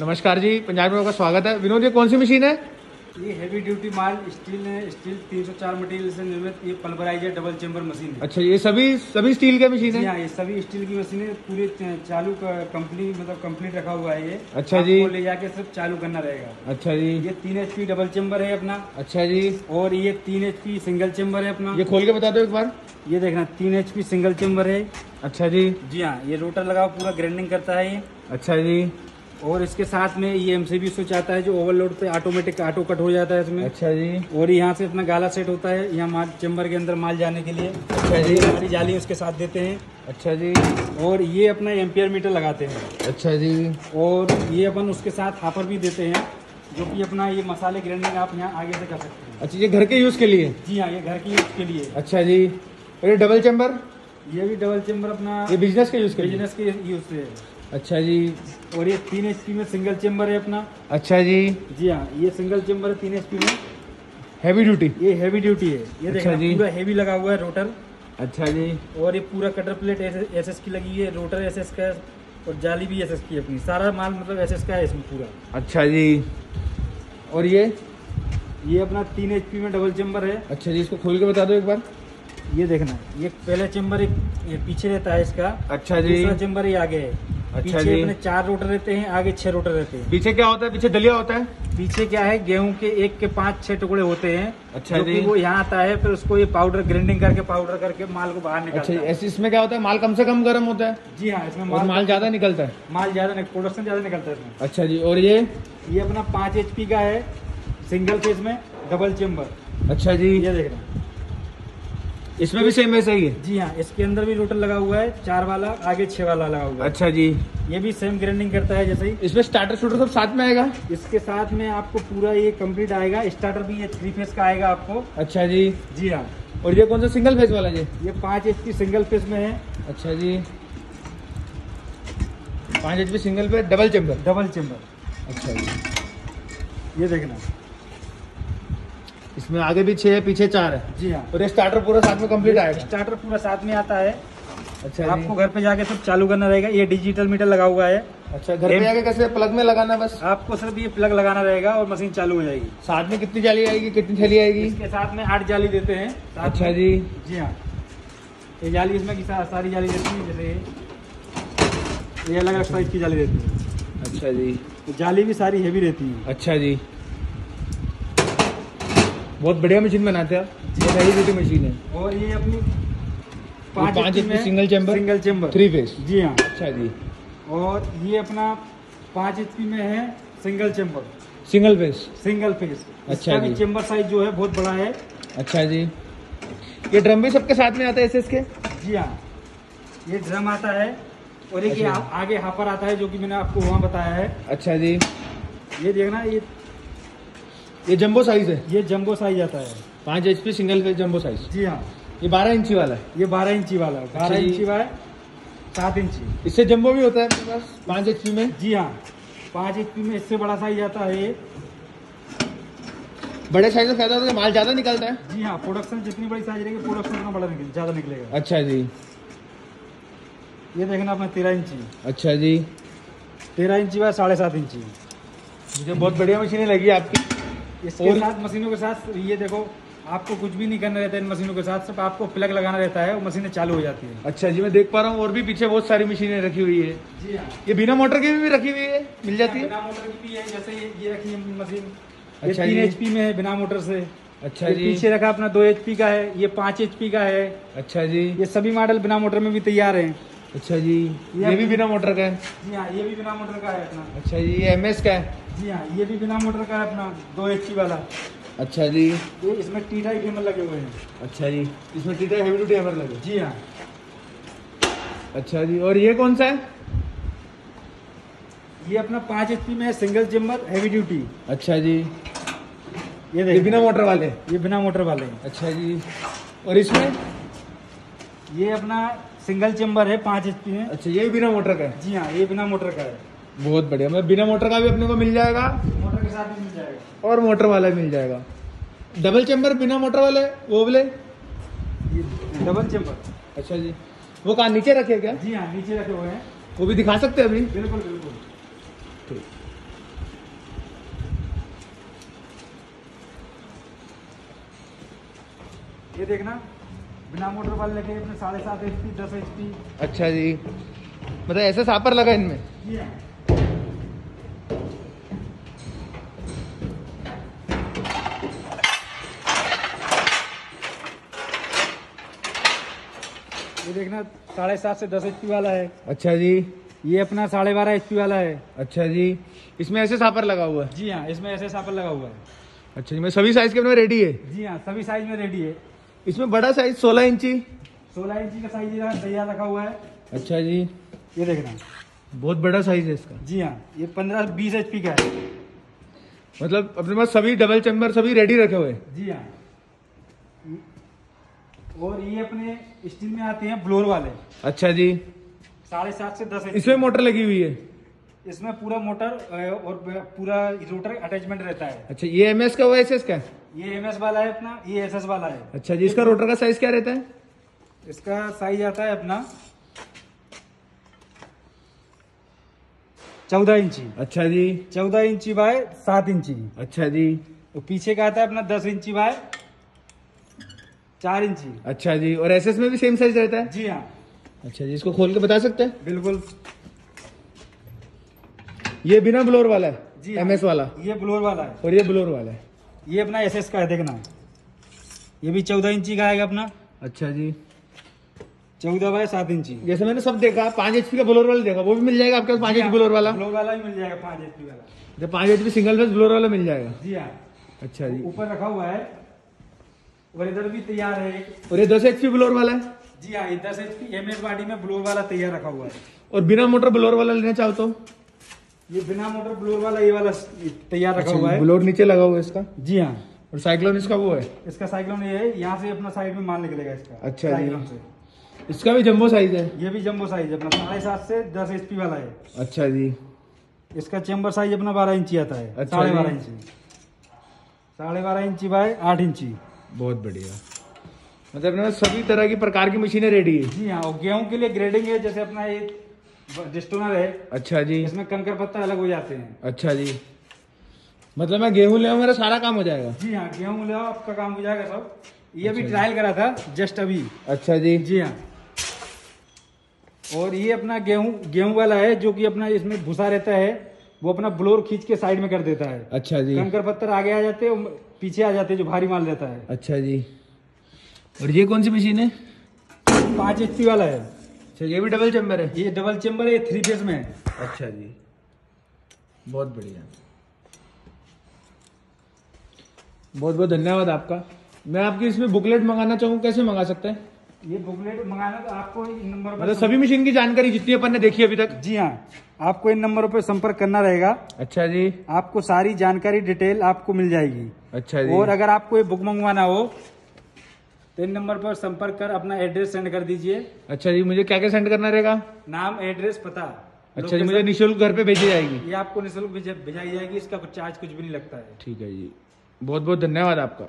नमस्कार जी पंजाब में आपका स्वागत है। विनोद ये कौन सी मशीन है? ये हैवी ड्यूटी माल स्टील है स्टील 304 मटेरियल से निर्मित ये पल्वराइजर डबल चेम्बर मशीन है। अच्छा ये सभी सभी स्टील के मशीन है? हाँ ये सभी स्टील की मशीन है पूरे चालू कंपनी मतलब कंप्लीट रखा हुआ है ये। अच्छा जी। ले जाके सिर्फ़ चालू करना रहेगा। अच्छा जी। ये तीन एच डबल चेम्बर है अपना। अच्छा जी। और ये तीन एच सिंगल चेम्बर है अपना। ये खोल के बता दो एक बार। ये देखना तीन एच सिंगल चेम्बर है। अच्छा जी। जी हाँ ये रोटर लगा हुआ पूरा ग्राइंडिंग करता है ये। अच्छा जी। और इसके साथ में ये एमसीबी स्विच आता है जो ओवरलोड पे ऑटोमेटिक ऑटो कट हो जाता है इसमें। अच्छा जी। और यहाँ से अपना गाला सेट होता है यहाँ माल चेम्बर के अंदर माल जाने के लिए। अच्छा जी। हमारी जाली उसके साथ देते हैं। अच्छा जी। और ये अपना एम्पियर मीटर लगाते हैं। अच्छा जी। और ये अपन उसके साथ हापर भी देते हैं जो कि अपना ये मसाले ग्राइंडिंग आप यहाँ आगे से कर सकते हैं। अच्छा ये घर के यूज़ के लिए? जी हाँ ये घर के यूज़ के लिए। अच्छा जी। और ये डबल चैम्बर ये भी डबल चेम्बर अपना ये बिज़नेस के यूज़ के बिज़नेस के यूज़ से। अच्छा जी। और ये तीन एचपी में सिंगल चेम्बर है अपना। अच्छा जी। जी हाँ ये सिंगल चेम्बर है तीन एचपी में। हैवी ड्यूटी ये हैवी ड्यूटी है। ये अच्छा देखना जी। पूरा हैवी लगा हुआ है रोटर अच्छा जी। और ये पूरा कटर प्लेट एस एस की लगी है रोटर एस एस का और जाली भी एस एस की अपनी। सारा माल मतलब एस एस का है इसमें पूरा। अच्छा जी। और ये? ये अपना तीन एच में डबल चेम्बर है। अच्छा जी इसको खोल के बता दो एक बार। ये देखना ये पहला चेम्बर एक पीछे रहता है इसका। अच्छा जी। दूसरा चेम्बर ये आगे है। अच्छा पीछे जी। अपने चार रोटर रहते हैं आगे छह रोटर रहते हैं। पीछे क्या होता है? पीछे दलिया होता है? पीछे क्या है गेहूँ के एक के पाँच छह टुकड़े होते हैं। अच्छा जो कि। वो यहाँ आता है फिर उसको ये पाउडर ग्राइंडिंग करके पाउडर करके माल को बाहर निकलता अच्छा है। ऐसे इसमें क्या होता है? माल कम से कम गर्म होता है? जी हाँ इसमें और माल ज़्यादा निकलता है? माल ज़्यादा प्रोडक्शन ज़्यादा निकलता है इसमें। अच्छा जी और ये? ये अपना पाँच एच का है सिंगल फ़ेज़ में डबल चेम्बर अच्छा जी। ये देख रहे हैं। इसमें भी सेम वैसा ही है? जी हाँ इसके अंदर भी रोटर लगा हुआ है चार वाला आगे छह वाला लगा हुआ है। अच्छा जी। ये भी सेम ग्राइंडिंग करता है जैसे ही। इसमें स्टार्टर शूटर सब साथ में आएगा? इसके साथ में आपको पूरा ये कंप्लीट आएगा। स्टार्टर भी ये थ्री फ़ेज़ का आएगा आपको। अच्छा जी। जी हाँ। और ये कौन सा सिंगल फ़ेज़ वाला जी ये? पाँच एच सिंगल फ़ेज़ में है। अच्छा जी। पाँच एच सिंगल पे डबल चैम्बर डबल चेम्बर अच्छा जी। ये देखना। इसमें आगे भी छह है पीछे चार है। जी हाँ। और ये स्टार्टर पूरा साथ में कंप्लीट आएगा। स्टार्टर पूरा साथ में आता है। अच्छा आपको घर पे जाके सब चालू करना रहेगा। ये डिजिटल मीटर लगा हुआ है। अच्छा घर पे जाके कैसे प्लग में लगाना बस? आपको सिर्फ़ ये प्लग लगाना रहेगा और मशीन चालू हो जाएगी। साथ में कितनी जाली आएगी कितनी थैली आएगी? इसके साथ में आठ जाली देते हैं। अच्छा जी। जी हाँ। ये जाली इसमें सारी जाली देती है जैसे ये। ये अलग अलग साइज़ की जाली देती है। अच्छा जी। तो जाली भी सारी हैवी रहती है। अच्छा जी। बहुत बढ़िया मशीन बनाते हैं आप। बहुत हैवी ड्यूटी मशीन है। और ये अपनी पाँच HP HP में single single chamber three phase जी हाँ। अच्छा जी। और ये अपना पाँच एच में है single chamber single phase single phase अच्छा जी। चेम्बर साइज़ जो है बहुत बड़ा है। अच्छा जी। ये ड्रम भी सबके साथ में आता है एस के? जी हाँ। ये ड्रम आता है और एक अच्छा। आगे हापर आता है जो कि मैंने आपको वहाँ बताया है। अच्छा जी। ये देखना ये ये जंबो साइज़ है। ये जंबो साइज़ आता है। पाँच H P single phase jumbo size जी हाँ। ये बारह इंची वाला है। ये बारह इंची वाला है। बारह इंची वाला है सात इंची। इससे जंबो भी होता है पास पाँच एच में? जी हाँ। पाँच इंची में इससे बड़ा साइज़ आता है ये। बड़े साइज़ में फ़ायदा होता है माल ज़्यादा निकलता है? जी हाँ प्रोडक्शन जितनी बड़ी साइज़ रहेगी प्रोडक्शन उतना बड़ा निकले ज़्यादा निकलेगा। अच्छा जी। ये देखना अपना तेरह इंची। अच्छा जी। तेरह इंची व साढ़े सात इंची। मुझे बहुत बढ़िया मशीनें लगी आपकी। इसके और- साथ मशीनों के साथ ये देखो आपको कुछ भी नहीं करना रहता है इन मशीनों के साथ सिर्फ़ आपको प्लग लगाना रहता है वो मशीनें चालू हो जाती है। अच्छा जी मैं देख पा रहा हूँ और भी पीछे बहुत सारी मशीनें रखी हुई है। जी हाँ। ये बिना मोटर की भी रखी हुई है? मिल जाती है? बिना मोटर की भी है जैसे ये रखी है मशीन। अच्छा तीन। एचपी में है बिना मोटर से। अच्छा जी। पीछे रखा अपना दो एचपी का है ये पाँच एचपी का है। अच्छा जी। ये सभी मॉडल बिना मोटर में भी तैयार हैं। अच्छा जी। ये ये भी बिना मोटर का है? जी हाँ ये भी बिना मोटर का है अपना। अच्छा जी ये एमएस का है? जी हाँ ये भी बिना मोटर का है अपना दो एचपी वाला। अच्छा जी। ये इसमें टी टाइप हैमर लगे हुए हैं। अच्छा जी इसमें टीटा हेवी ड्यूटी हैमर लगे। जी हाँ। अच्छा जी और ये कौन सा है? ये अपना पाँच एचपी में है सिंगल चेम्बर हैवी ड्यूटी अच्छा जी। ये ये देखिए। बिना मोटर वाले? ये बिना मोटर वाले। अच्छा जी और इसमें? ये अपना सिंगल चेम्बर है पाँच एचपी में। अच्छा ये बिना मोटर का है? जी हाँ ये बिना मोटर का है। बहुत बढ़िया। मैं बिना मोटर का भी अपने को मिल जाएगा। मोटर के साथ भी मिल जाएगा। और मोटर वाला भी मिल जाएगा। डबल चैम्बर बिना मोटर वाले वो बोले? डबल चैम्बर अच्छा जी। वो कहा नीचे रखे क्या? जी हाँ नीचे रखे हुए हैं। वो भी दिखा सकते हैं अभी? बिल्कुल बिल्कुल। ठीक। ये देखना बिना मोटर वाले लगे अपने साढ़े सात एच पी दस एच पी अच्छा जी। मतलब ऐसे सापर लगा इनमें? हाँ। ये देखना साढ़े सात से दस एच वाला है। अच्छा जी। ये अपना साढ़े बारह एच वाला है। अच्छा जी। इसमें ऐसे सापर लगा हुआ है? जी हाँ इसमें ऐसे सापर लगा हुआ है। अच्छा जी मैं सभी साइज़ के अपने रेडी है? जी हाँ सभी साइज़ में रेडी है। इसमें बड़ा साइज़ सोलह इंची? सोलह इंची का साइज़ तैयार रखा हुआ है। अच्छा जी। ये देखना। बहुत बड़ा साइज़ है इसका। जी हाँ ये पंद्रह बीस एच का है। मतलब अपने पास सभी डबल चैम्बर सभी रेडी रखे हुए हैं? जी हाँ। और ये अपने स्टील में आते हैं ब्लोर वाले। अच्छा जी। साढ़े सात से दस इसमें मोटर लगी हुई है? इसमें पूरा मोटर और पूरा रोटर अटैचमेंट रहता है। अच्छा ये एम एस का वो एस एस का? ये एमएस वाला है अपना ये एस वाला है। अच्छा जी इसका रोटर का साइज़ क्या रहता है? इसका साइज़ आता है अपना चौदह इंची। अच्छा जी। चौदह इंची बाय सात इंची। अच्छा जी। और पीछे का आता है अपना दस इंची बाय चार इंची अच्छा जी और एस में भी सेम साइज़ रहता है? जी हाँ। अच्छा जी इसको खोल के बता सकते हैं? बिल्कुल। ये बिना ब्लोर वाला है? जी एम एस वाला? ये ब्लोर वाला है। और ये ब्लोर वाला है? ये अपना एस का है देखना। ये भी चौदह इंची का आएगा अपना। अच्छा जी। चौदह बाय सात इंची जैसे मैंने सब देखा पाँच एचपी का ब्लोर वाला देखा वो भी मिल जाएगा आपके पास पाँच एचपी ब्लोर वाला? ब्लोर वाला भी मिल जाएगा पाँच एच वाला। जब पाँच एचपी सिंगल फेस ब्लोर वाला मिल जाएगा? जी हाँ। अच्छा जी। ऊपर रखा हुआ है। और इधर भी तैयार है एक। और ये दस एचपी ब्लोर वाला है? जी हाँ दस H P M S body में ब्लोर वाला तैयार रखा हुआ है। और बिना मोटर ब्लोर वाला लेना चाहो तो? ये बिना मोटर ब्लोर वाला ये वाला तैयार रखा हुआ है। ब्लोर नीचे लगा हुआ है इसका? जी हाँ। और साइक्लोन इसका वो है? इसका साइक्लोन ये है यहाँ से अपना साइड में माल निकलेगा इसका। अच्छा साइक्लोन से। इसका भी जंबो साइज़ है? ये भी जंबो साइज़ है अपना साढ़े सात से दस एच वाला है। अच्छा जी। इसका चेम्बर साइज़ अपना बारह इंची आता है अच्छा साढ़े बारह इंची। साढ़े बारह इंची बाय आठ इंची। बहुत बढ़िया। मतलब पास सभी तरह की प्रकार की मशीनें रेडी है। जी हाँ और गेहूँ के लिए ग्रेडिंग है जैसे अपना ये डिस्टोनर है अच्छा जी। इसमें कंकर पत्ता अलग हो जाते हैं। अच्छा जी। मतलब मैं गेहूँ ले मेरा सारा काम हो जाएगा? जी हाँ गेहूँ ले आपका काम हो जाएगा सब। ये अभी ट्रायल करा था जस्ट अभी। अच्छा जी। जी हाँ। और ये अपना गेहूँ गेहूँ वाला है जो कि अपना इसमें भूसा रहता है वो अपना ब्लोर खींच के साइड में कर देता है। अच्छा जी। कंकर पत्थर आगे आ जाते हैं पीछे आ जाते हैं जो भारी माल रहता है। अच्छा जी। और ये कौन सी मशीन है? पाँच एच वाला है। अच्छा ये भी डबल चैम्बर है? ये डबल चेम्बर है थ्री फ़ेज़ में है। अच्छा जी। बहुत बढ़िया। बहुत बहुत धन्यवाद आपका। मैं आपकी इसमें बुकलेट मंगाना चाहूँ कैसे मंगा सकते हैं? ये बुकलेट मंगाना तो आपको इन नंबर मतलब सभी मशीन की जानकारी जितनी अपन ने देखी अभी तक। जी हाँ आपको इन नंबरों पर संपर्क करना रहेगा। अच्छा जी। आपको सारी जानकारी डिटेल आपको मिल जाएगी। अच्छा जी। और अगर आपको ये बुक मंगवाना हो तो इन नंबर पर संपर्क कर अपना एड्रेस सेंड कर दीजिए। अच्छा जी मुझे क्या क्या सेंड करना रहेगा? नाम एड्रेस पता। अच्छा जी मुझे निःशुल्क घर पे भेजी जाएगी। ये आपको निःशुल्क भेजाई जाएगी इसका चार्ज कुछ भी नहीं लगता है। ठीक है जी। बहुत बहुत धन्यवाद आपका।